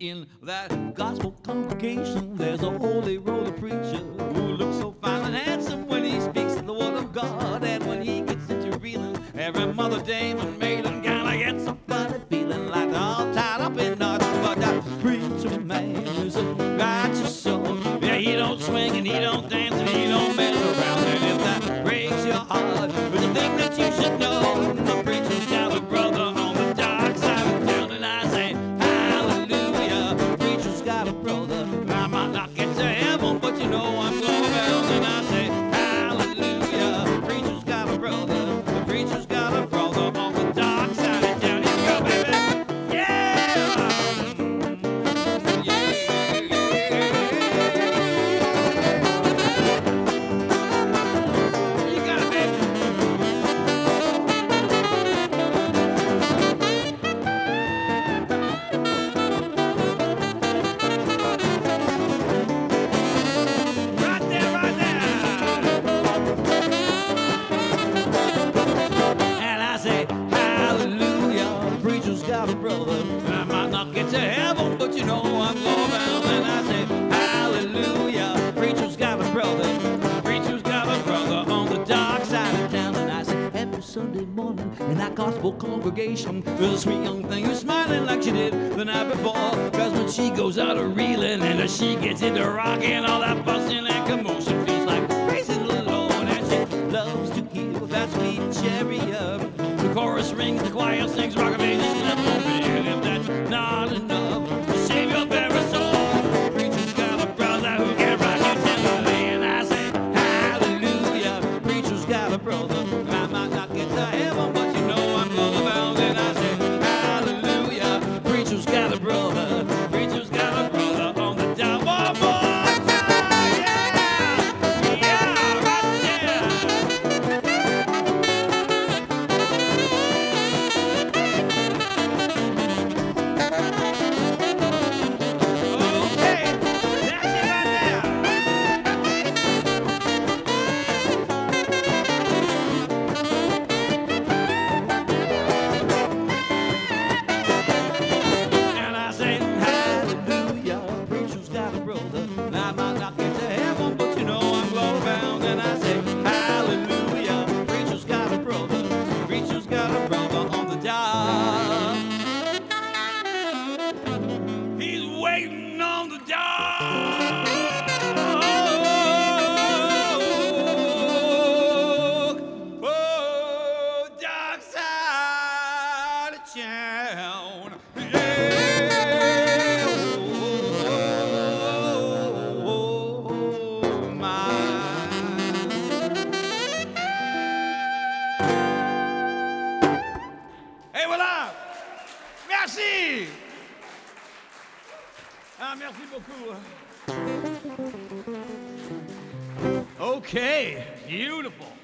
In that gospel congregation, there's a holy roller preacher who looks so fine and handsome when he speaks the word of God. And when he gets into reeling, every mother, dame, and maiden kinda gets a funny feeling like all tied up in knots. But that preacher man is a righteous soul. Yeah, he don't swing and he don't dance Preacher's got a brother. Sunday morning in that gospel congregation, there's a sweet young thing who's smiling like she did the night before. Cause when she goes out a reeling and she gets into rocking, all that fussing and commotion feels like praising the Lord. And she loves to hear that sweet chariot. The chorus rings, the choir sings, rock amazing, and And if that's not I might not get to heaven, but you know I'm going. And I say, Hallelujah, preacher's got a brother. Preacher's got a brother on the dock. He's waiting on the dock. Oh, dark side of town. Merci! Ah, merci beaucoup. Okay, beautiful.